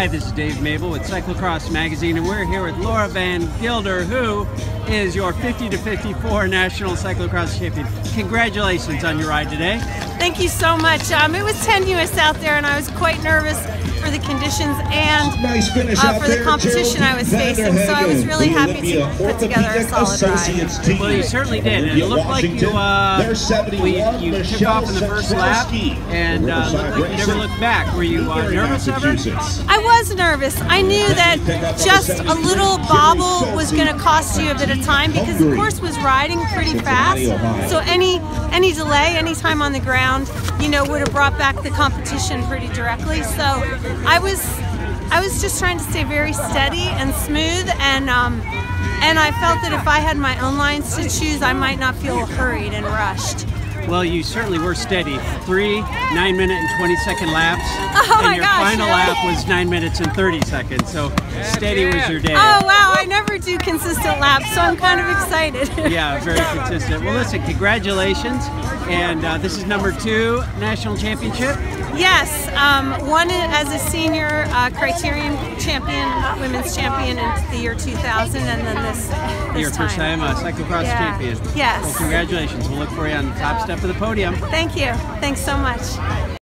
Hi, this is Dave Mabel with Cyclocross Magazine, and we're here with Laura Van Gilder, who is your 50 to 54 National Cyclocross Champion. Congratulations on your ride today. Thank you so much. Um, it was tenuous out there, and I was quite nervous for the conditions and nice uh, for the competition I was facing. So I was really happy to put together a solid ride. Well, you certainly did. And it looked like you uh, we, you took off in the first lap, and uh, looked like you never looked back. Were you uh, nervous ever? I was nervous. I knew that just a little bobble was going to cost you a bit of time because the course was riding pretty fast. So any any delay, any time on the ground, you know, would have brought back the competition pretty directly. So I was I was just trying to stay very steady and smooth and um, and I felt that if I had my own lines to choose, I might not feel hurried and rushed. Well, you certainly were steady. Three nine minute and 20 second laps. Oh and your gosh, final really? lap was nine minutes and 30 seconds. So steady was your day. Oh wow, I never do consistent laps, so I'm kind of excited. Yeah, very consistent. Well, listen, congratulations. And uh, this is number two national championship. Yes, um, one as a senior uh, criterium champion, women's champion in the year 2000, and then this, this Your first time uh, cyclocross Yeah. champion. Yes. Well, congratulations. We'll look for you on the top step of the podium. Thank you. Thanks so much.